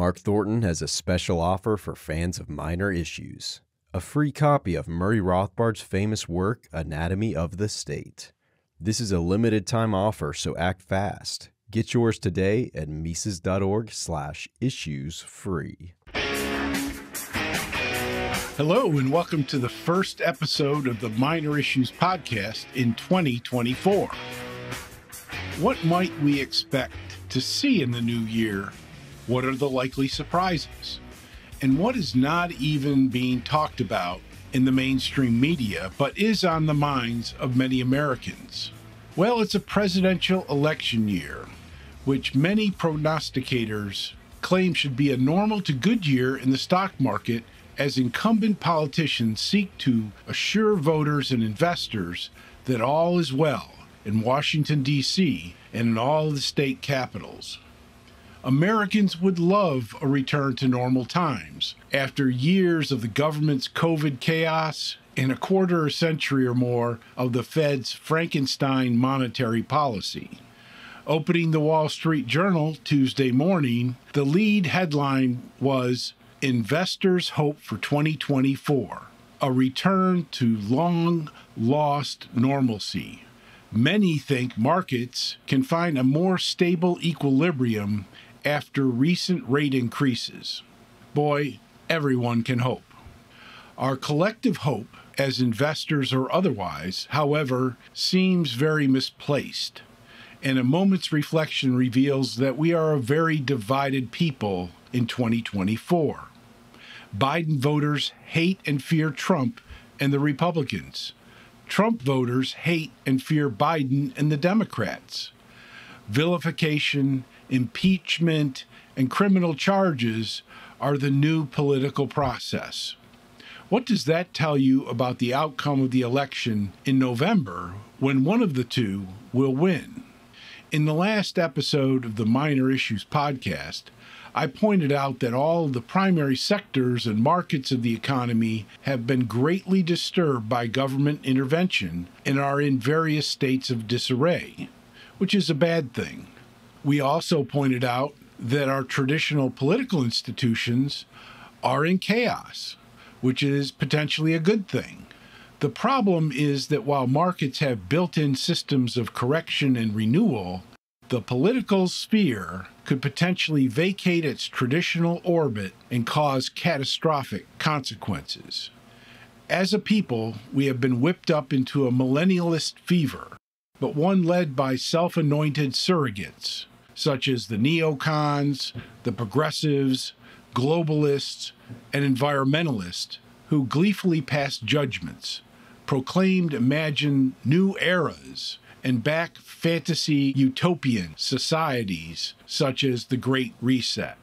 Mark Thornton has a special offer for fans of minor issues a free copy of Murray Rothbard's famous work, Anatomy of the State. This is a limited time offer, so act fast. Get yours today at Mises.org slash issues free. Hello, and welcome to the first episode of the Minor Issues Podcast in 2024. What might we expect to see in the new year? What are the likely surprises? And what is not even being talked about in the mainstream media, but is on the minds of many Americans? Well, it's a presidential election year, which many prognosticators claim should be a normal to good year in the stock market as incumbent politicians seek to assure voters and investors that all is well in Washington, D.C., and in all the state capitals. Americans would love a return to normal times after years of the government's COVID chaos and a quarter century or more of the Fed's Frankenstein monetary policy. Opening the Wall Street Journal Tuesday morning, the lead headline was Investors Hope for 2024 A Return to Long Lost Normalcy. Many think markets can find a more stable equilibrium after recent rate increases. Boy, everyone can hope. Our collective hope, as investors or otherwise, however, seems very misplaced. And a moment's reflection reveals that we are a very divided people in 2024. Biden voters hate and fear Trump and the Republicans. Trump voters hate and fear Biden and the Democrats. Vilification impeachment, and criminal charges are the new political process. What does that tell you about the outcome of the election in November when one of the two will win? In the last episode of the Minor Issues podcast, I pointed out that all the primary sectors and markets of the economy have been greatly disturbed by government intervention and are in various states of disarray, which is a bad thing. We also pointed out that our traditional political institutions are in chaos, which is potentially a good thing. The problem is that while markets have built in systems of correction and renewal, the political sphere could potentially vacate its traditional orbit and cause catastrophic consequences. As a people, we have been whipped up into a millennialist fever, but one led by self anointed surrogates such as the neocons, the progressives, globalists, and environmentalists who gleefully passed judgments, proclaimed imagined new eras, and back fantasy utopian societies such as the Great Reset.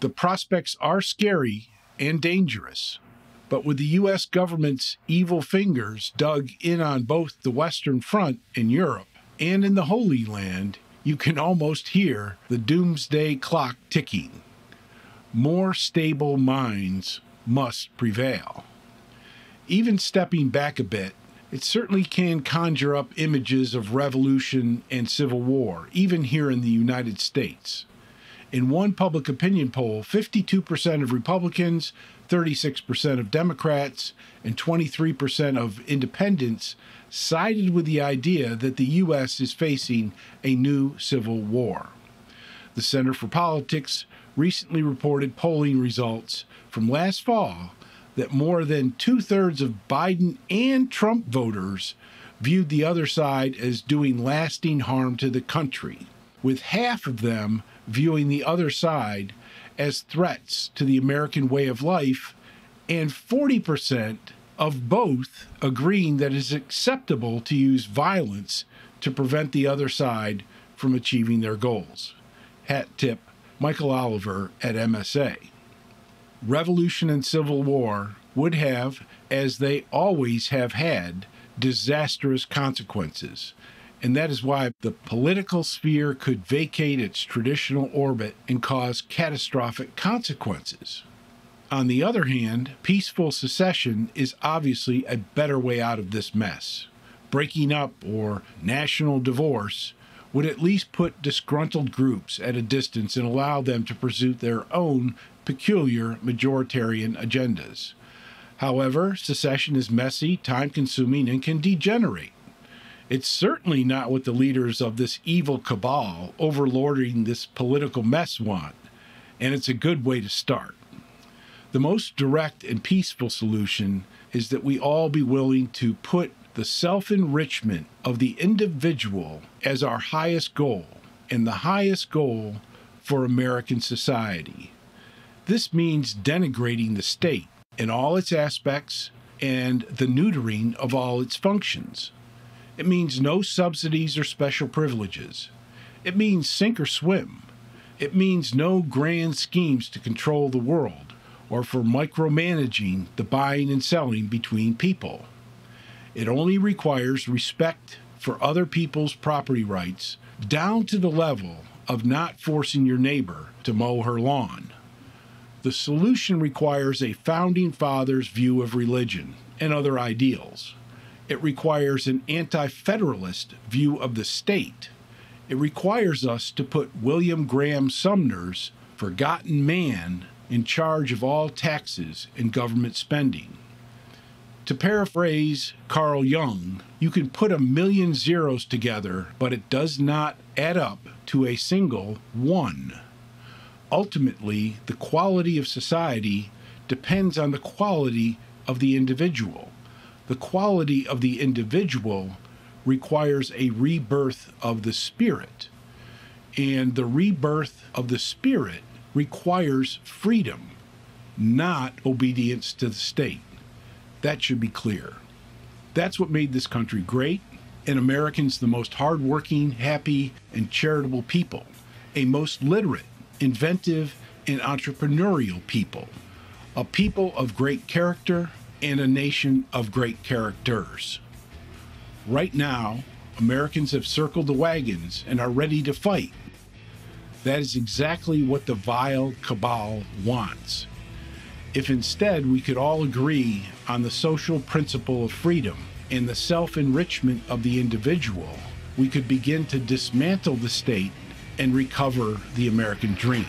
The prospects are scary and dangerous, but with the U.S. government's evil fingers dug in on both the Western Front in Europe and in the Holy Land, you can almost hear the doomsday clock ticking. More stable minds must prevail. Even stepping back a bit, it certainly can conjure up images of revolution and civil war, even here in the United States. In one public opinion poll, 52% of Republicans, 36% of Democrats, and 23% of independents sided with the idea that the U.S. is facing a new civil war. The Center for Politics recently reported polling results from last fall that more than two thirds of Biden and Trump voters viewed the other side as doing lasting harm to the country, with half of them viewing the other side as threats to the American way of life, and 40% of both agreeing that it is acceptable to use violence to prevent the other side from achieving their goals. Hat tip Michael Oliver at MSA. Revolution and Civil War would have, as they always have had, disastrous consequences. And that is why the political sphere could vacate its traditional orbit and cause catastrophic consequences. On the other hand, peaceful secession is obviously a better way out of this mess. Breaking up or national divorce would at least put disgruntled groups at a distance and allow them to pursue their own peculiar majoritarian agendas. However, secession is messy, time consuming, and can degenerate. It's certainly not what the leaders of this evil cabal overlording this political mess want, and it's a good way to start. The most direct and peaceful solution is that we all be willing to put the self enrichment of the individual as our highest goal and the highest goal for American society. This means denigrating the state in all its aspects and the neutering of all its functions. It means no subsidies or special privileges. It means sink or swim. It means no grand schemes to control the world or for micromanaging the buying and selling between people. It only requires respect for other people's property rights down to the level of not forcing your neighbor to mow her lawn. The solution requires a founding father's view of religion and other ideals. It requires an anti federalist view of the state. It requires us to put William Graham Sumner's forgotten man in charge of all taxes and government spending. To paraphrase Carl Jung, you can put a million zeros together, but it does not add up to a single one. Ultimately, the quality of society depends on the quality of the individual. The quality of the individual requires a rebirth of the spirit. And the rebirth of the spirit requires freedom, not obedience to the state. That should be clear. That's what made this country great, and Americans the most hardworking, happy, and charitable people, a most literate, inventive, and entrepreneurial people, a people of great character, and a nation of great characters. Right now, Americans have circled the wagons and are ready to fight. That is exactly what the vile cabal wants. If instead we could all agree on the social principle of freedom and the self enrichment of the individual, we could begin to dismantle the state and recover the American dream.